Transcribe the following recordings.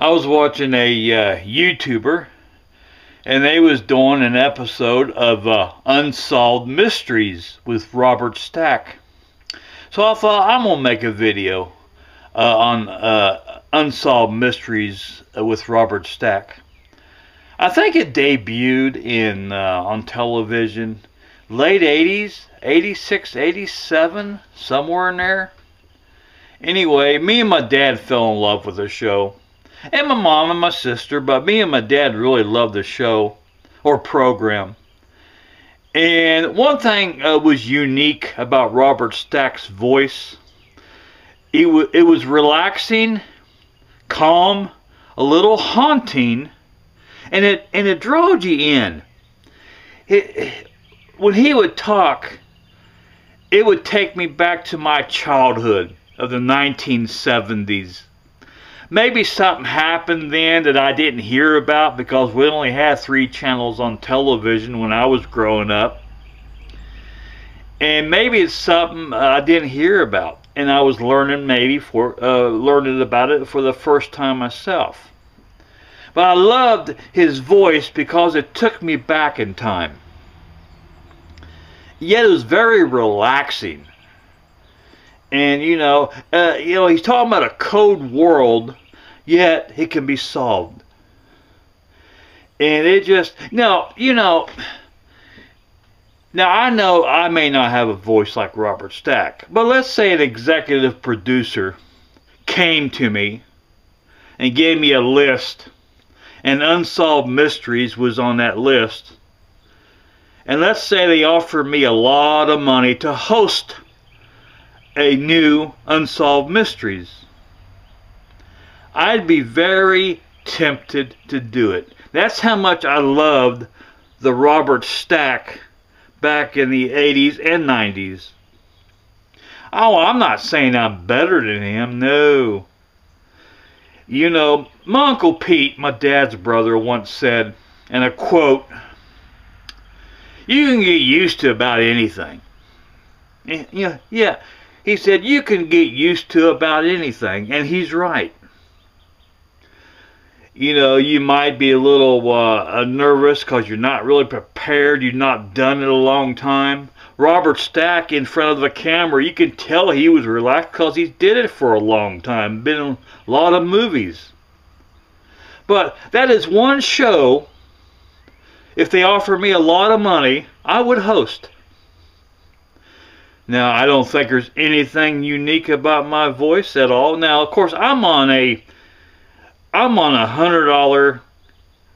I was watching a uh, YouTuber, and they was doing an episode of uh, Unsolved Mysteries with Robert Stack. So I thought I'm gonna make a video uh, on uh, Unsolved Mysteries with Robert Stack. I think it debuted in uh, on television late 80s, 86, 87, somewhere in there. Anyway, me and my dad fell in love with the show. And my mom and my sister, but me and my dad really loved the show or program. And one thing uh, was unique about Robert Stack's voice. It, it was relaxing, calm, a little haunting, and it and it drew you in. It, when he would talk, it would take me back to my childhood of the 1970s. Maybe something happened then that I didn't hear about because we only had three channels on television when I was growing up. And maybe it's something I didn't hear about and I was learning maybe for uh, learning about it for the first time myself. But I loved his voice because it took me back in time. Yet it was very relaxing and you know, uh, you know, he's talking about a code world, yet it can be solved. And it just now, you know. Now I know I may not have a voice like Robert Stack, but let's say an executive producer came to me and gave me a list, and Unsolved Mysteries was on that list. And let's say they offered me a lot of money to host a new Unsolved Mysteries. I'd be very tempted to do it. That's how much I loved the Robert Stack back in the 80s and 90s. Oh, I'm not saying I'm better than him, no. You know, my Uncle Pete, my dad's brother, once said, and a quote, you can get used to about anything. Eh, yeah, yeah, he said, you can get used to about anything. And he's right. You know, you might be a little uh, nervous because you're not really prepared. You've not done it a long time. Robert Stack in front of the camera, you can tell he was relaxed because he did it for a long time. Been in a lot of movies. But that is one show, if they offer me a lot of money, I would host. Now, I don't think there's anything unique about my voice at all. Now, of course, I'm on a I'm on a hundred dollar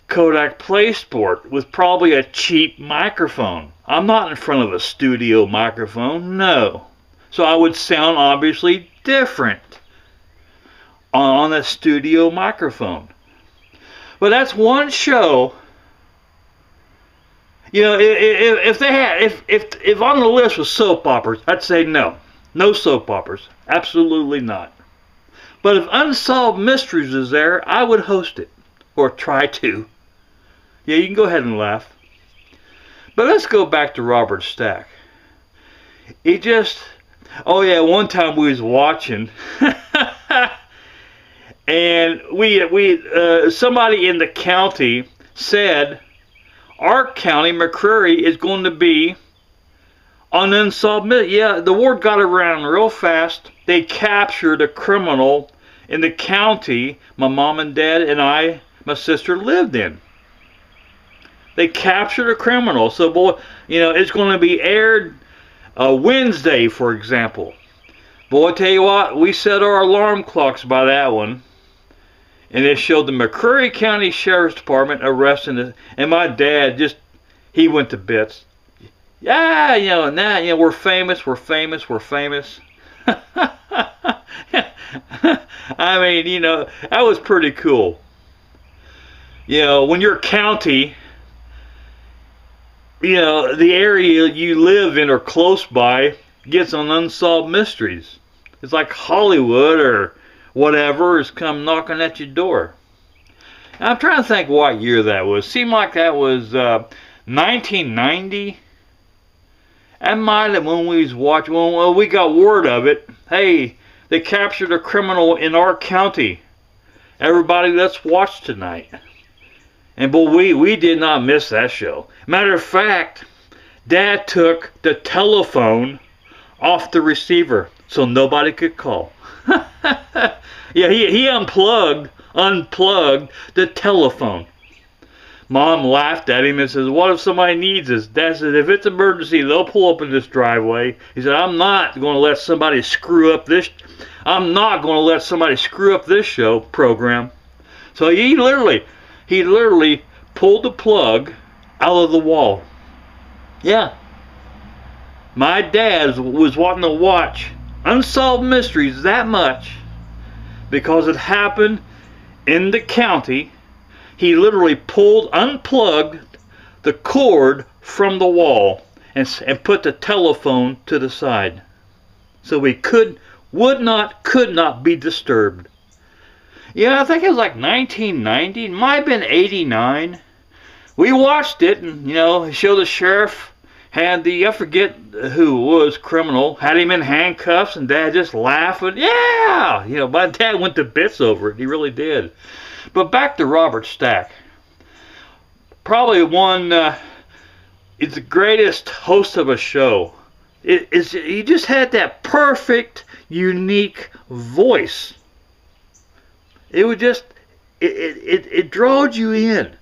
Kodak PlaySport with probably a cheap microphone. I'm not in front of a studio microphone, no. So I would sound obviously different on a studio microphone. But that's one show you know, if, if they had, if, if, if on the list was soap operas, I'd say no. No soap operas. Absolutely not. But if Unsolved Mysteries is there, I would host it. Or try to. Yeah, you can go ahead and laugh. But let's go back to Robert Stack. He just, oh yeah, one time we was watching, and we we uh, somebody in the county said our county, McCreary, is going to be on unsolved Yeah, the word got around real fast. They captured a criminal in the county my mom and dad and I, my sister, lived in. They captured a criminal. So, boy, you know, it's going to be aired uh, Wednesday, for example. Boy, I tell you what, we set our alarm clocks by that one and it showed the McCreary County Sheriff's Department arresting the, and my dad just he went to bits. Yeah, you know, now you know we're famous, we're famous, we're famous. I mean, you know, that was pretty cool. You know, when your county, you know, the area you live in or close by gets on unsolved mysteries. It's like Hollywood or whatever is come knocking at your door. I'm trying to think what year that was. Seemed like that was uh, 1990. That might have when we was watching, well, we got word of it. Hey, they captured a criminal in our county. everybody let's watch tonight. And boy, we we did not miss that show. Matter of fact, Dad took the telephone off the receiver so nobody could call. yeah, he he unplugged unplugged the telephone. Mom laughed at him and says, What if somebody needs us? Dad said, If it's an emergency, they'll pull up in this driveway. He said, I'm not going to let somebody screw up this. I'm not going to let somebody screw up this show program. So he literally, he literally pulled the plug out of the wall. Yeah. My dad was wanting to watch Unsolved Mysteries that much because it happened in the county he literally pulled, unplugged the cord from the wall and, and put the telephone to the side. So we could, would not, could not be disturbed. Yeah, I think it was like 1990. It might have been 89. We watched it, and, you know, showed the sheriff had the, I forget who was criminal, had him in handcuffs, and Dad just laughing. Yeah! You know, my dad went to bits over it. He really did. But back to Robert Stack. Probably one, uh, the greatest host of a show. It is he just had that perfect, unique voice. It would just, it, it, it, it drawed you in.